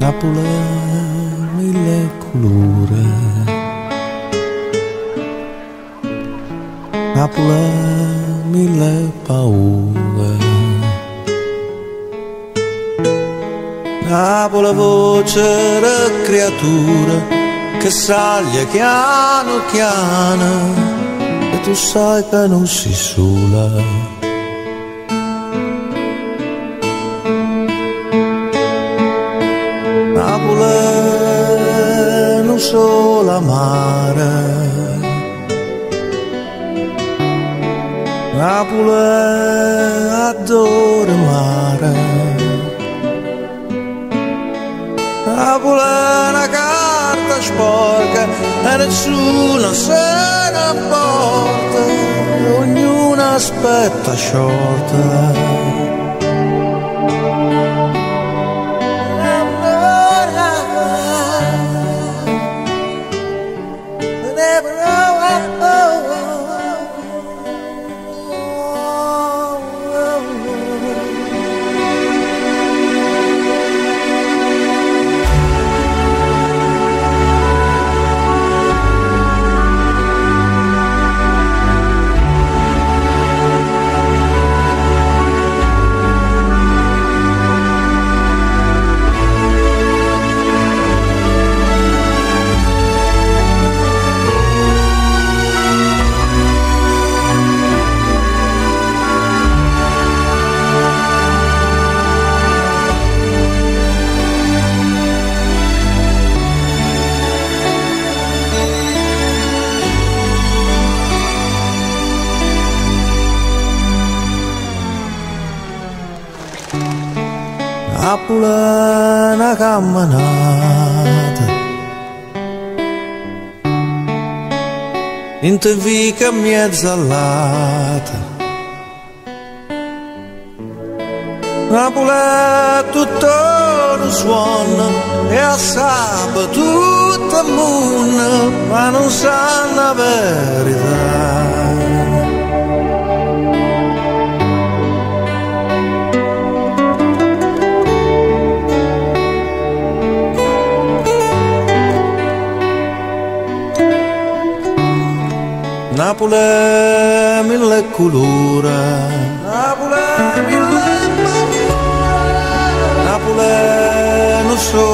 Napoleão, et les Napoleão, Napoleon et voce da creatura che saglia chiano chiano e tu sai che non si sola. Solo mare Napoli adora È una carta sporca e nessuno se ne porta ognuno aspetta shorta Napoli è una camminata in te vica mezza allata Napoli è tutto un suono e a sabato tutto il mondo ma non sa la verità Napoli mille culura Napoli mille culura Napoli non so